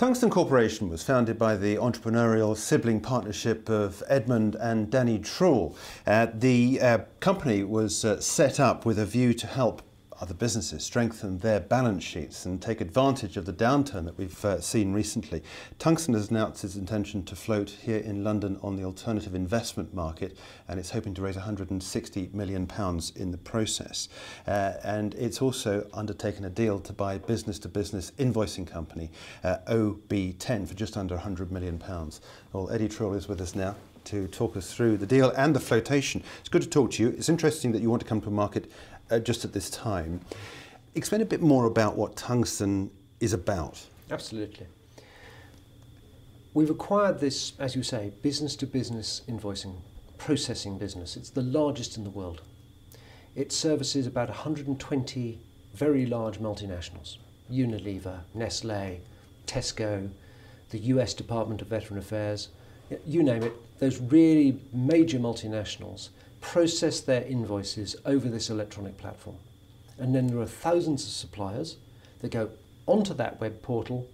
Tungsten Corporation was founded by the entrepreneurial sibling partnership of Edmund and Danny Truell. Uh, the uh, company was uh, set up with a view to help other businesses strengthen their balance sheets and take advantage of the downturn that we've uh, seen recently. Tungsten has announced its intention to float here in London on the alternative investment market and it's hoping to raise 160 million pounds in the process. Uh, and it's also undertaken a deal to buy business to business invoicing company uh, OB10 for just under 100 million pounds. Well, Eddie Truell is with us now to talk us through the deal and the flotation. It's good to talk to you. It's interesting that you want to come to a market uh, just at this time. Explain a bit more about what tungsten is about. Absolutely. We've acquired this, as you say, business to business invoicing, processing business. It's the largest in the world. It services about 120 very large multinationals Unilever, Nestle, Tesco, the US Department of Veteran Affairs, you name it, those really major multinationals process their invoices over this electronic platform. And then there are thousands of suppliers that go onto that web portal,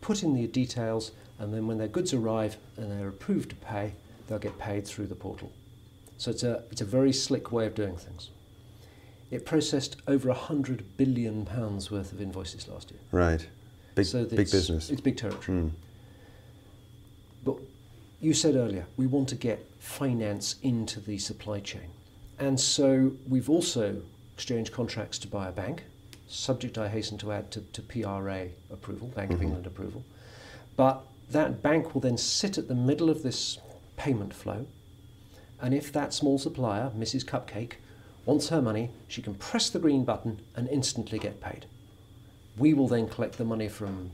put in the details, and then when their goods arrive and they're approved to pay, they'll get paid through the portal. So it's a, it's a very slick way of doing things. It processed over a 100 billion pounds worth of invoices last year. Right. Big, so big business. It's big territory. Mm. You said earlier, we want to get finance into the supply chain. And so we've also exchanged contracts to buy a bank, subject, I hasten to add, to, to PRA approval, Bank mm-hmm. of England approval. But that bank will then sit at the middle of this payment flow. And if that small supplier, Mrs. Cupcake, wants her money, she can press the green button and instantly get paid. We will then collect the money from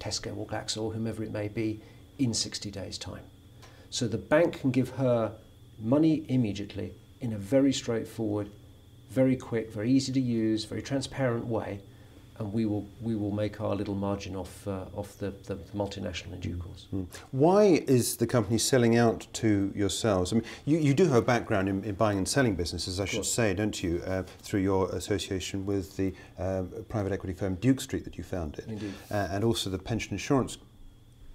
Tesco or Glaxo or whomever it may be in 60 days' time. So the bank can give her money immediately in a very straightforward, very quick, very easy to use, very transparent way, and we will we will make our little margin off uh, off the, the, the, multinational in due mm-hmm. course. Mm. Why is the company selling out to yourselves? I mean, you, you do have a background in, in buying and selling businesses, I should say, don't you? Uh, through your association with the uh, private equity firm Duke Street that you founded, Indeed. Uh, and also the pension insurance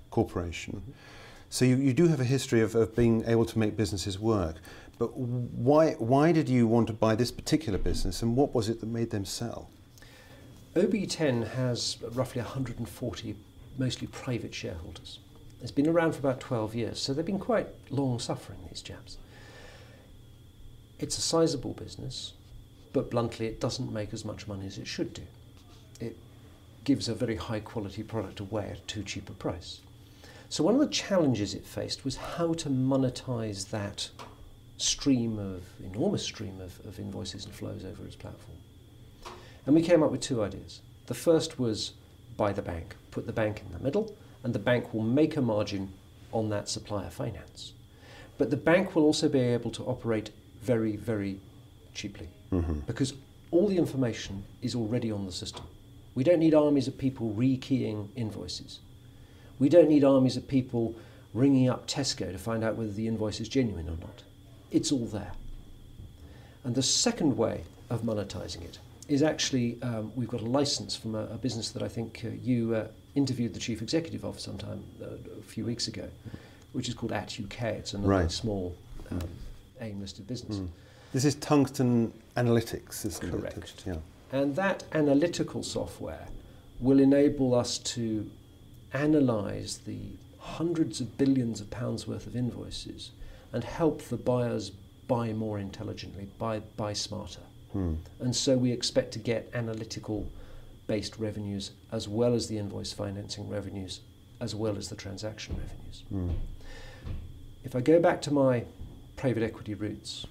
corporation. Mm -hmm. So you, you do have a history of, of being able to make businesses work. But why, why did you want to buy this particular business and what was it that made them sell? OB10 has roughly 140 mostly private shareholders. It's been around for about 12 years, so they've been quite long suffering, these chaps. It's a sizable business, but bluntly, it doesn't make as much money as it should do. It gives a very high quality product away at too cheap a price. So one of the challenges it faced was how to monetize that stream of, enormous stream of, of invoices and flows over its platform. And we came up with two ideas. The first was buy the bank, put the bank in the middle, and the bank will make a margin on that supplier finance. But the bank will also be able to operate very, very cheaply mm-hmm. because all the information is already on the system. We don't need armies of people rekeying invoices. We don't need armies of people ringing up Tesco to find out whether the invoice is genuine or not. It's all there. And the second way of monetizing it is actually um, we've got a license from a, a business that I think uh, you uh, interviewed the chief executive of sometime uh, a few weeks ago, which is called At UK. It's another right. small um, AIM listed business. Mm. This is tungsten analytics, isn't Correct. it? Correct. Yeah. And that analytical software will enable us to analyze the hundreds of billions of pounds worth of invoices and help the buyers buy more intelligently, buy, buy smarter. Hmm. And so we expect to get analytical based revenues as well as the invoice financing revenues, as well as the transaction revenues. Hmm. If I go back to my private equity roots,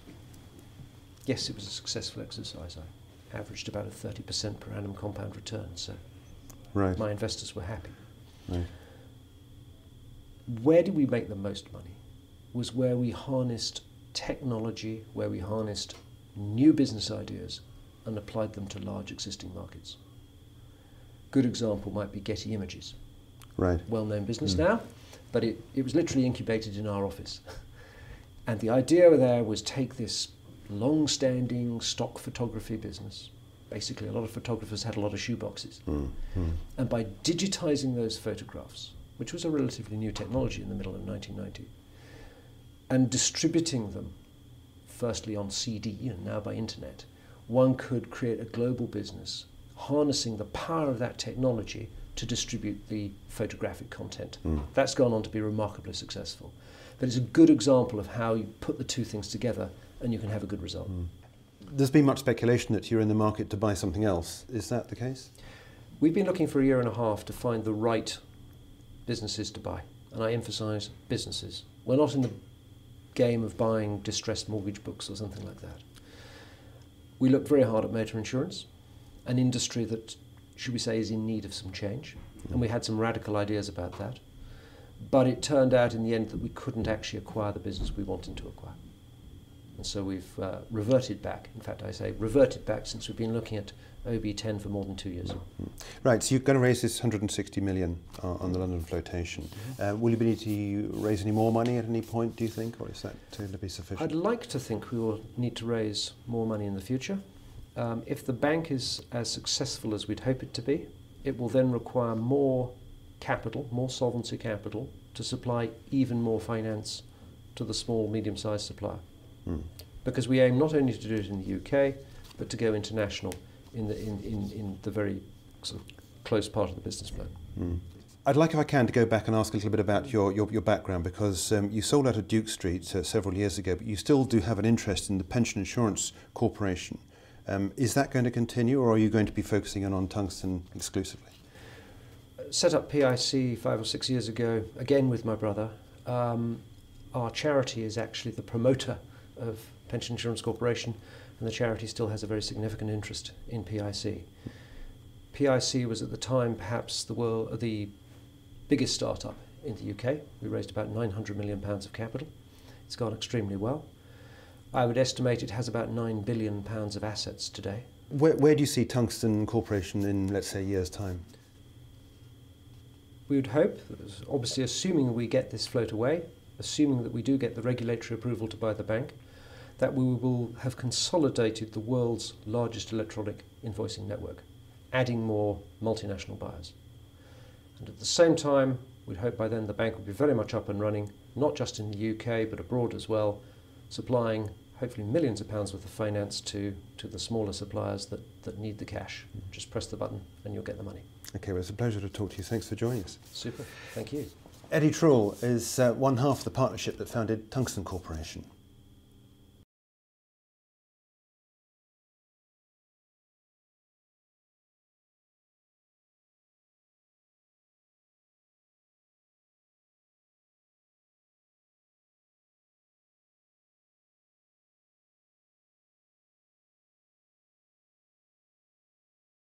yes, it was a successful exercise. I averaged about a 30% per annum compound return, so right. my investors were happy. Right. Where did we make the most money? Was where we harnessed technology, where we harnessed new business ideas and applied them to large existing markets. Good example might be Getty Images. Right. Well known business mm. now, but it, it was literally incubated in our office. and the idea there was take this long standing stock photography business Basically, a lot of photographers had a lot of shoeboxes. Mm. Mm. And by digitizing those photographs, which was a relatively new technology in the middle of 1990, and distributing them, firstly on CD and now by internet, one could create a global business harnessing the power of that technology to distribute the photographic content. Mm. That's gone on to be remarkably successful. But it's a good example of how you put the two things together and you can have a good result. Mm. There's been much speculation that you're in the market to buy something else. Is that the case? We've been looking for a year and a half to find the right businesses to buy. And I emphasize businesses. We're not in the game of buying distressed mortgage books or something like that. We looked very hard at motor insurance, an industry that, should we say, is in need of some change. And we had some radical ideas about that. But it turned out in the end that we couldn't actually acquire the business we wanted to acquire. And so we've uh, reverted back. In fact, I say reverted back since we've been looking at OB10 for more than two years. Mm-hmm. Right, so you're going to raise this 160 million uh, on the London flotation. Mm-hmm. Uh, will you be need to raise any more money at any point, do you think, or is that going to be sufficient? I'd like to think we will need to raise more money in the future. Um, if the bank is as successful as we'd hope it to be, it will then require more capital, more solvency capital, to supply even more finance to the small, medium-sized supplier. Mm. Because we aim not only to do it in the UK, but to go international in the, in, in, in the very sort of close part of the business plan. Mm. I'd like, if I can, to go back and ask a little bit about your, your, your background because um, you sold out of Duke Street uh, several years ago, but you still do have an interest in the Pension Insurance Corporation. Um, is that going to continue or are you going to be focusing on, on tungsten exclusively? Set up PIC five or six years ago, again with my brother. Um, our charity is actually the promoter of Pension Insurance Corporation, and the charity still has a very significant interest in PIC. PIC was at the time perhaps the world the biggest startup in the UK. We raised about 900 million pounds of capital. It's gone extremely well. I would estimate it has about 9 billion pounds of assets today. Where, where do you see Tungsten Corporation in, let's say, a year's time? We would hope, obviously assuming we get this float away, assuming that we do get the regulatory approval to buy the bank, that we will have consolidated the world's largest electronic invoicing network, adding more multinational buyers. And at the same time, we'd hope by then the bank will be very much up and running, not just in the UK but abroad as well, supplying hopefully millions of pounds worth of finance to, to the smaller suppliers that, that need the cash. Just press the button and you'll get the money. Okay, well, it's a pleasure to talk to you. Thanks for joining us. Super. Thank you. Eddie Truell is uh, one half of the partnership that founded Tungsten Corporation.